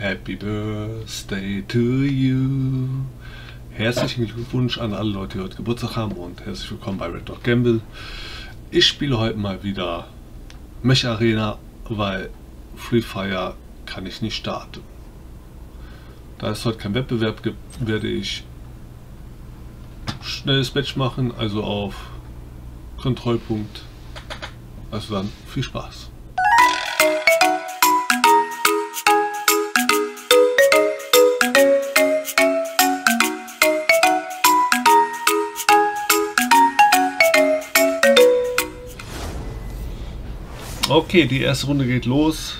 Happy Birthday to you. Herzlichen Glückwunsch an alle Leute, die heute Geburtstag haben und herzlich willkommen bei Red Dot Gamble. Ich spiele heute mal wieder Mech Arena, weil Free Fire kann ich nicht starten. Da es heute keinen Wettbewerb gibt, werde ich schnelles Match machen, also auf Kontrollpunkt. Also dann viel Spaß. Okay, die erste Runde geht los.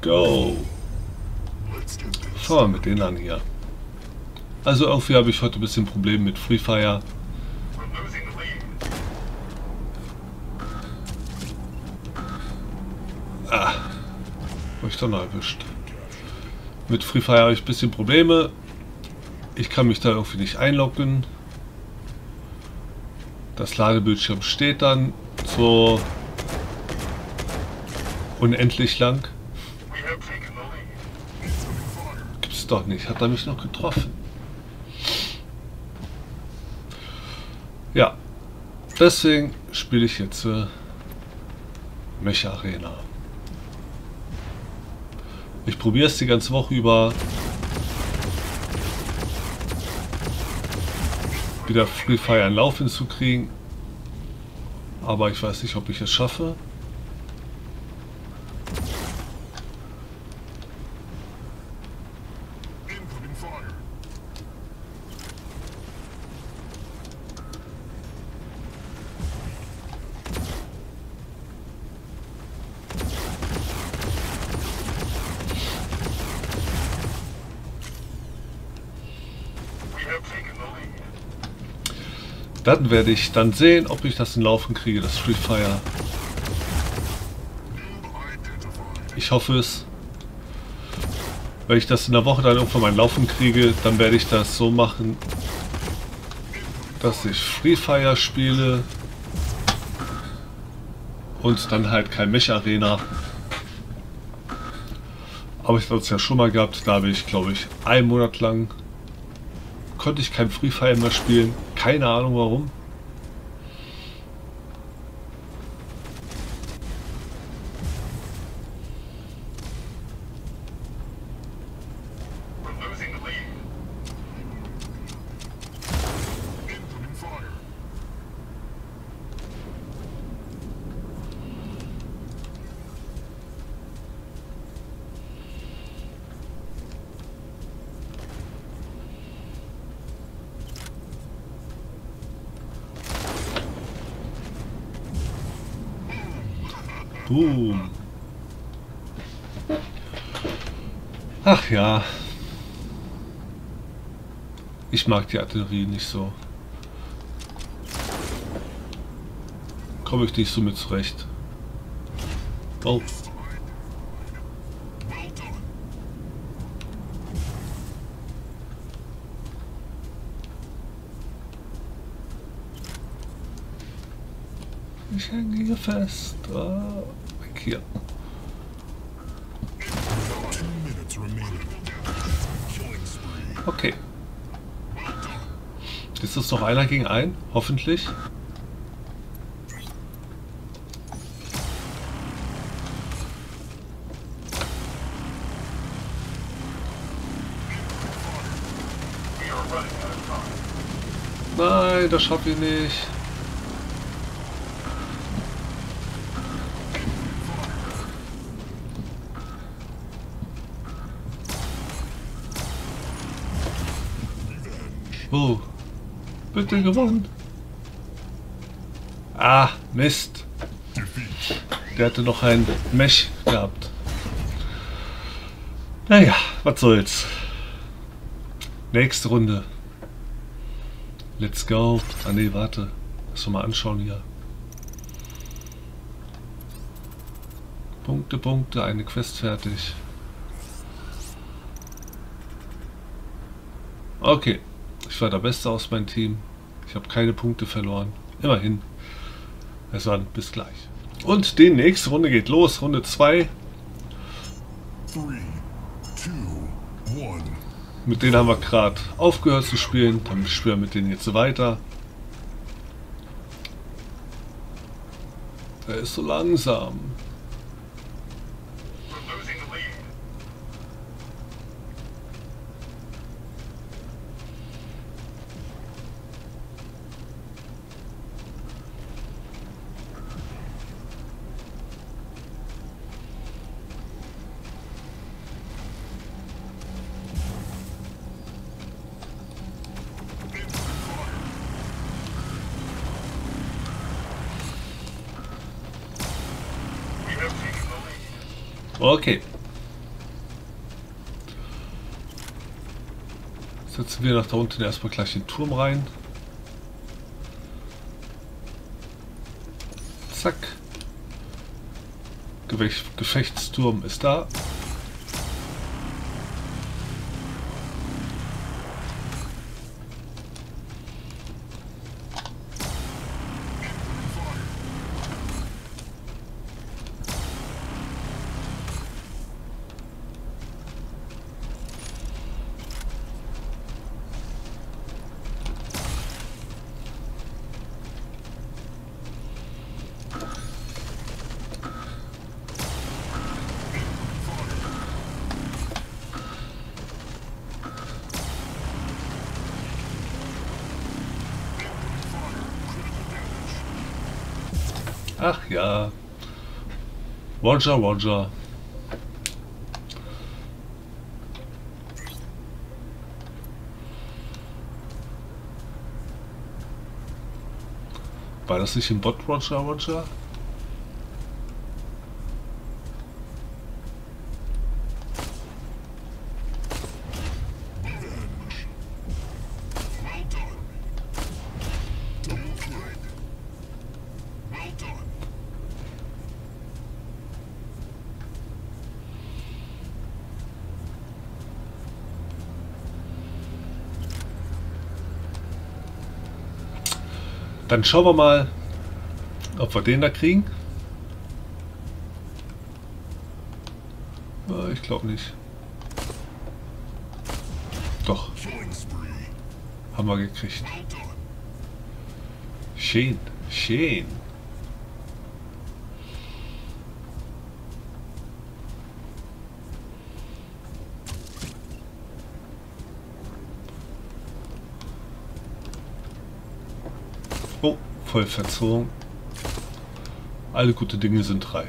Go! Fangen wir mit denen an hier. Also irgendwie habe ich heute ein bisschen Probleme mit Free Fire. Ah, habe ich doch noch erwischt. Mit Free Fire habe ich ein bisschen Probleme. Ich kann mich da irgendwie nicht einloggen. Das Ladebildschirm steht dann so unendlich lang. Gibt's doch nicht. Hat er mich noch getroffen? Ja, deswegen spiele ich jetzt äh, Mech Arena. Ich probiere es die ganze Woche über. Wieder Free Fire in Lauf hinzukriegen. Aber ich weiß nicht, ob ich es schaffe. Dann werde ich dann sehen, ob ich das in Laufen kriege, das Free Fire. Ich hoffe es. Wenn ich das in der Woche dann irgendwann mal Laufen kriege, dann werde ich das so machen, dass ich Free Fire spiele und dann halt kein Mech Arena. Aber ich habe es ja schon mal gehabt, da habe ich glaube ich einen Monat lang konnte ich kein Free Fire mehr spielen. Keine Ahnung warum. Boom. Ach ja. Ich mag die Artillerie nicht so. Komme ich nicht so mit zurecht. Oh. Ich hänge hier fest. Oh hier. Okay. Ist das noch einer gegen einen? Hoffentlich. Nein, das schaffe ich nicht. Oh. Bitte gewonnen. Ah, Mist. Der hatte noch ein Mech gehabt. Naja, was soll's. Nächste Runde. Let's go. Ah ne, warte. Lass mal anschauen hier. Punkte, Punkte, eine Quest fertig. Okay. Ich war der Beste aus meinem Team. Ich habe keine Punkte verloren. Immerhin. Es war bis gleich. Und die nächste Runde geht los. Runde 2. Mit denen haben wir gerade aufgehört zu spielen. Dann spielen wir mit denen jetzt weiter. Er ist so langsam. Okay. Setzen wir nach da unten erstmal gleich den Turm rein. Zack. Gefechtsturm ist da. Ach ja. Roger, Roger. War das nicht im Bot Roger, Roger? Dann schauen wir mal, ob wir den da kriegen. Ich glaube nicht. Doch. Haben wir gekriegt. Schön. Schön. Oh, voll verzogen. Alle gute Dinge sind drei.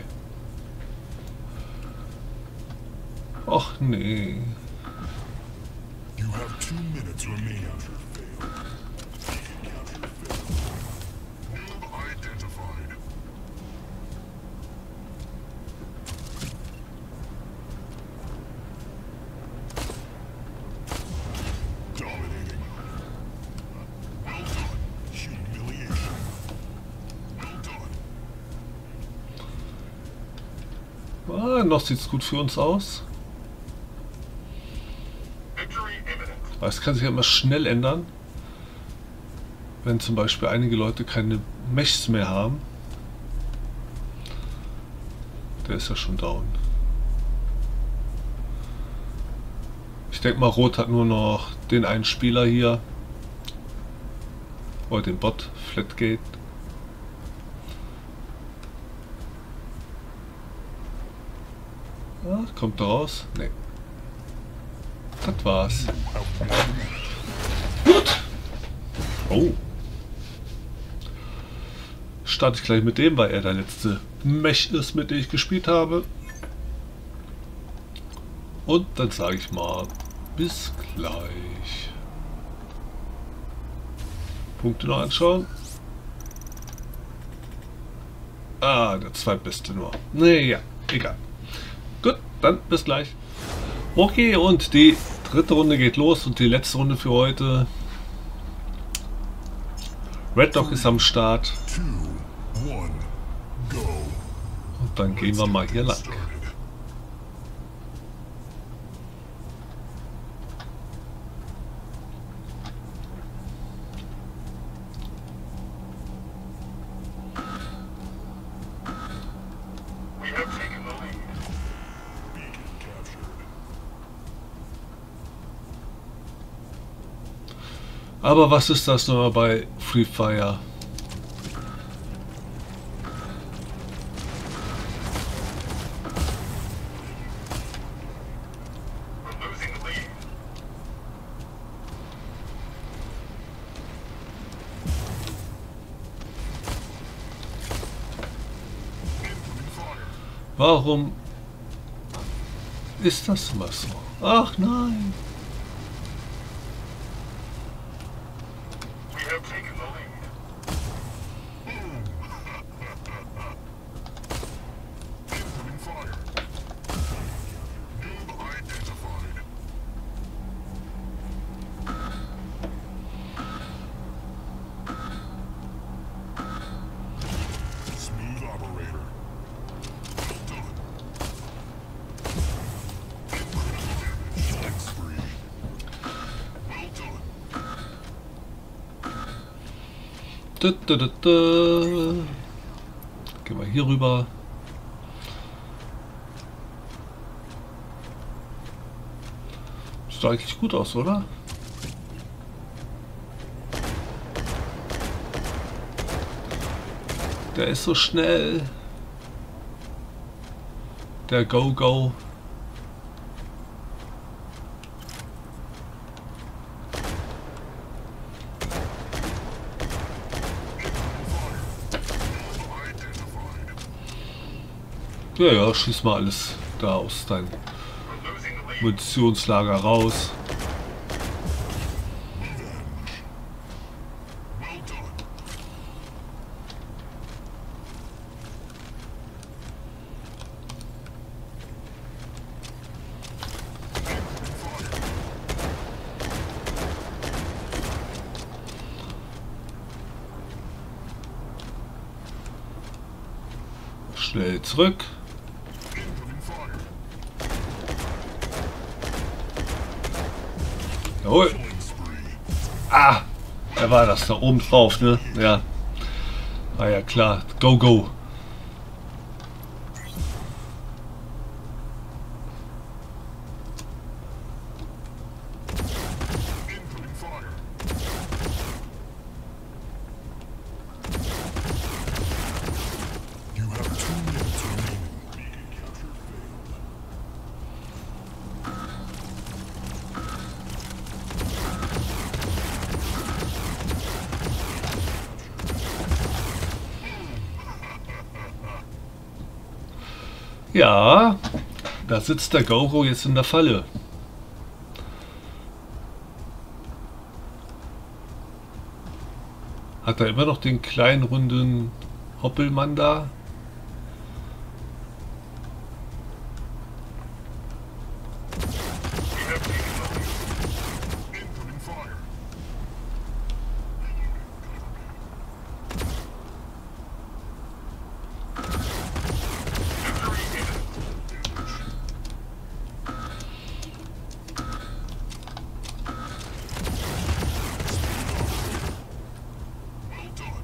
Och nee. You have two minutes remaining. Noch sieht es gut für uns aus. Aber es kann sich ja immer schnell ändern. Wenn zum Beispiel einige Leute keine Mechs mehr haben. Der ist ja schon down. Ich denke mal, Rot hat nur noch den einen Spieler hier. Oder den Bot, Flatgate. Ja, kommt da raus? Nee. Das war's. Gut. Oh. Starte ich gleich mit dem, weil er der letzte Mech ist, mit dem ich gespielt habe. Und dann sage ich mal, bis gleich. Punkte noch anschauen. Ah, der zweitbeste nur. Naja, egal. Gut, dann bis gleich. Okay, und die dritte Runde geht los und die letzte Runde für heute. Red Dog ist am Start. Und dann gehen wir mal hier lang. Aber was ist das nochmal bei Free Fire? Warum ist das immer so? Ach nein. Da, da, da. Gehen wir hier rüber. Sieht eigentlich gut aus, oder? Der ist so schnell. Der Go-Go. Ja, ja, schieß mal alles da aus deinem Munitionslager raus. Schnell zurück. Jawohl. Ah, wer war das? Da oben drauf, ne? Ja. Ah ja, klar. Go, go. Ja, da sitzt der Gauro jetzt in der Falle. Hat er immer noch den kleinen runden Hoppelmann da?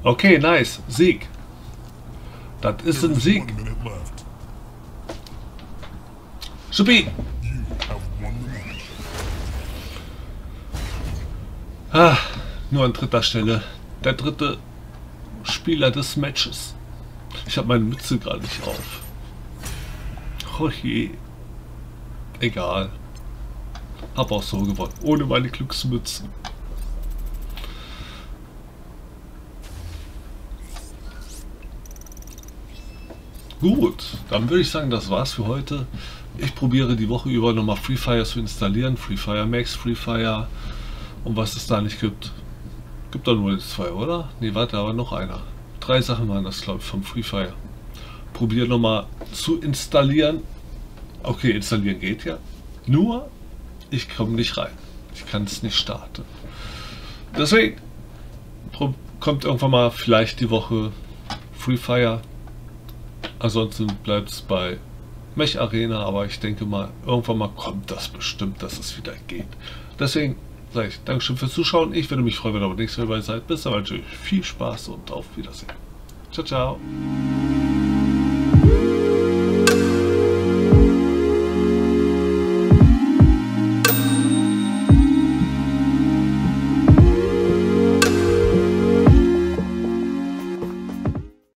Okay, nice. Sieg. Das ist ein Sieg. Supi. Ah, nur an dritter Stelle. Der dritte Spieler des Matches. Ich habe meine Mütze gerade nicht auf. Oh je. Egal. Hab auch so gewonnen. Ohne meine Glücksmütze. Gut, dann würde ich sagen, das war's für heute. Ich probiere die Woche über nochmal Free Fire zu installieren. Free Fire Max, Free Fire und was es da nicht gibt. Gibt da nur zwei, oder? Ne, warte, aber noch einer. Drei Sachen waren das, glaube ich, vom Free Fire. Probiere nochmal zu installieren. Okay, installieren geht ja. Nur, ich komme nicht rein. Ich kann es nicht starten. Deswegen kommt irgendwann mal vielleicht die Woche Free Fire Ansonsten bleibt es bei Mech Arena, aber ich denke mal, irgendwann mal kommt das bestimmt, dass es wieder geht. Deswegen sage ich Dankeschön fürs Zuschauen. Ich würde mich freuen, wenn ihr beim nächsten Mal dabei seid. Bis dann, wünsche ich viel Spaß und auf Wiedersehen. Ciao, ciao.